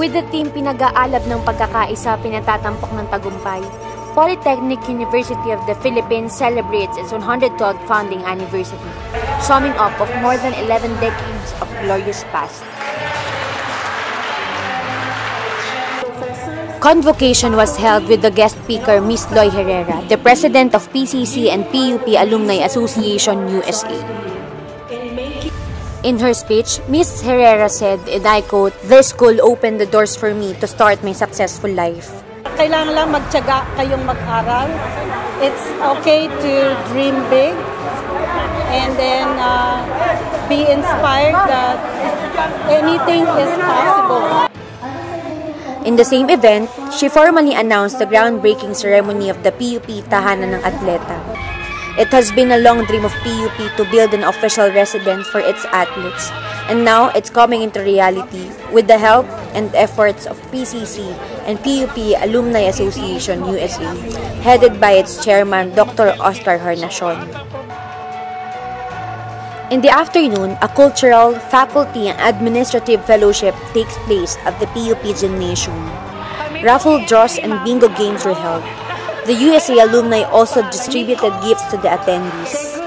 With the theme Pinag-aalab ng pagkakaisa pinatatampok ng tagumpay, Polytechnic University of the Philippines celebrates its 112th founding anniversary, summing up of more than 11 decades of glorious past. Convocation was held with the guest speaker Ms. Loy Herrera, the president of PCC and PUP Alumni Association USA. In her speech, Ms. Herrera said, and I quote, This school opened the doors for me to start my successful life. Kailangan lang magtyaga kayong mag-aral. It's okay to dream big and then uh, be inspired that anything is possible. In the same event, she formally announced the groundbreaking ceremony of the PUP Tahanan ng Atleta. It has been a long dream of PUP to build an official residence for its athletes, and now it's coming into reality with the help and efforts of PCC and PUP Alumni Association USA, headed by its chairman Dr. Oscar Hornacion. In the afternoon, a cultural, faculty, and administrative fellowship takes place at the PUP Gymnasium. Raffle draws and bingo games were held. The USA alumni also distributed gifts to the attendees.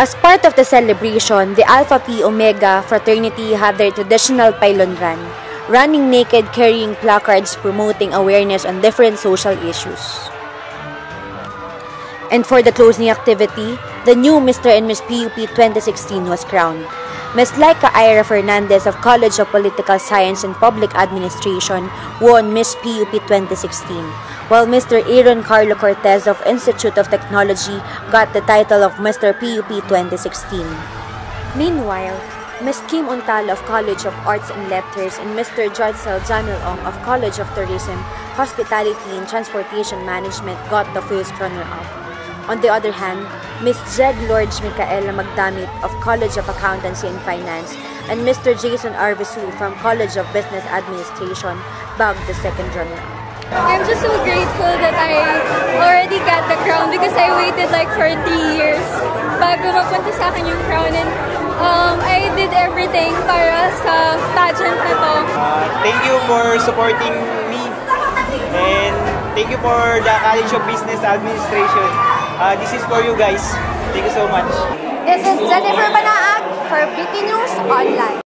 As part of the celebration, the Alpha Phi Omega fraternity had their traditional pylon run, running naked carrying placards promoting awareness on different social issues. And for the closing activity, the new Mr. and Miss PUP 2016 was crowned. Ms. Laika Ira Fernandez of College of Political Science and Public Administration won Miss PUP 2016, while Mr. Aaron Carlo Cortez of Institute of Technology got the title of Mr. PUP 2016. Meanwhile, Ms. Kim Untalo of College of Arts and Letters and Mr. Jodsel Jamil Ong of College of Tourism, Hospitality and Transportation Management got the first runner-up. On the other hand, Ms. Jed Lorge Micaela Magdamit of College of Accountancy and Finance and Mr. Jason Arvisu from College of Business Administration bagged the second runner-up. I'm just so grateful that I already got the crown because I waited like for three years bago mapunta sa akin yung crown and um, I did everything para sa pageant na to. Uh, thank you for supporting me and thank you for the College of Business Administration. Uh, this is for you guys. Thank you so much. This is Jennifer Banaag for BT News Online.